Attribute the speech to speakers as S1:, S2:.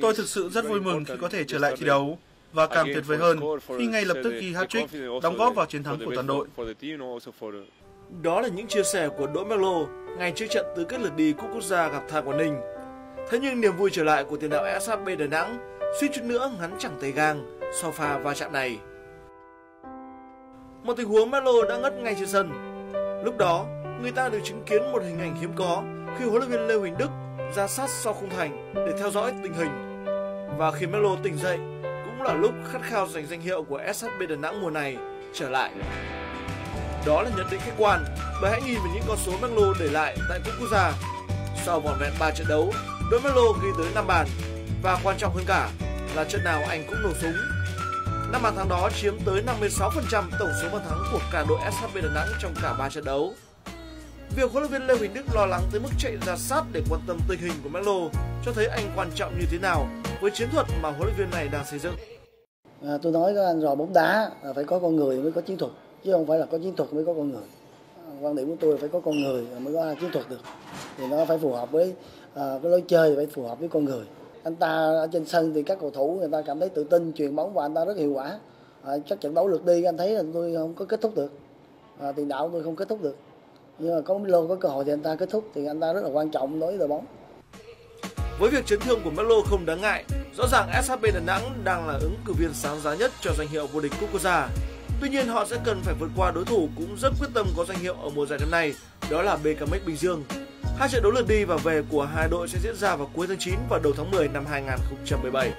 S1: Tôi thực sự rất vui mừng khi có thể trở lại thi đấu và càng tuyệt vời hơn khi ngay lập tức ghi hat-trick đóng góp vào chiến thắng của toàn đội.
S2: Đó là những chia sẻ của Đỗ Melo ngay trước trận tứ kết lượt đi cúp quốc gia gặp Than Quảng Ninh. Thế nhưng niềm vui trở lại của tiền đạo SHB Đà Nẵng suýt chút nữa ngắn chẳng tay gang sau pha va chạm này. Một tình huống Melo đã ngất ngay trên sân. Lúc đó, người ta được chứng kiến một hình ảnh hiếm có khi huấn luyện viên Lê Huỳnh Đức ra sát sau khung thành để theo dõi tình hình. Và khi Melo tỉnh dậy, cũng là lúc khát khao giành danh hiệu của SHB Đà Nẵng mùa này trở lại. Đó là nhận định khách quan và hãy nhìn vào những con số Melo để lại tại cúp quốc gia. Sau vỏn vẹn 3 trận đấu, đội Melo ghi tới 5 bàn và quan trọng hơn cả là trận nào anh cũng nổ súng. Năm bàn thắng đó chiếm tới 56% tổng số bàn thắng của cả đội SHB Đà Nẵng trong cả 3 trận đấu. Việc huấn luyện viên Lê Huỳnh Đức lo lắng tới mức chạy ra sát để quan tâm tình hình của Melo cho thấy anh quan trọng như thế nào với chiến thuật mà huấn luyện viên này đang xây dựng.
S3: À, tôi nói với anh rồi bóng đá là phải có con người mới có chiến thuật chứ không phải là có chiến thuật mới có con người. À, quan điểm của tôi là phải có con người mới có chiến thuật được. Thì nó phải phù hợp với à, cái lối chơi phải phù hợp với con người. Anh ta ở trên sân thì các cầu thủ người ta cảm thấy tự tin truyền bóng và anh ta rất hiệu quả. À, chắc trận đấu lượt đi anh thấy là tôi không có kết thúc được. À, tiền đạo tôi không kết thúc được nhưng mà có Melo có cơ hội thì anh ta kết thúc thì anh ta rất là quan trọng đối với đội bóng
S2: với việc chấn thương của Melo không đáng ngại, rõ ràng SHB Đà Nẵng đang là ứng cử viên sáng giá nhất cho danh hiệu vô địch cúp quốc gia. Tuy nhiên họ sẽ cần phải vượt qua đối thủ cũng rất quyết tâm có danh hiệu ở mùa giải năm nay, đó là BKMX Bình Dương. Hai trận đấu lượt đi và về của hai đội sẽ diễn ra vào cuối tháng 9 và đầu tháng 10 năm 2017.